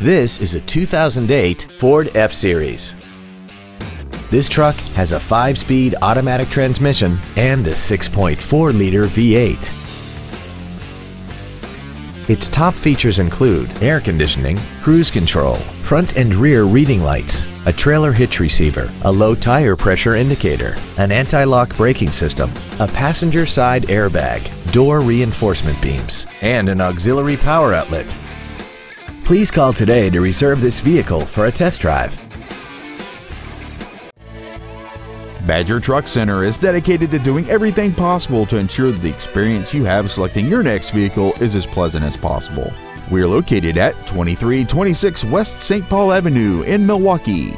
This is a 2008 Ford F-Series. This truck has a 5-speed automatic transmission and a 6.4-liter V8. Its top features include air conditioning, cruise control, front and rear reading lights, a trailer hitch receiver, a low tire pressure indicator, an anti-lock braking system, a passenger side airbag, door reinforcement beams, and an auxiliary power outlet. Please call today to reserve this vehicle for a test drive. Badger Truck Center is dedicated to doing everything possible to ensure that the experience you have selecting your next vehicle is as pleasant as possible. We are located at 2326 West St. Paul Avenue in Milwaukee.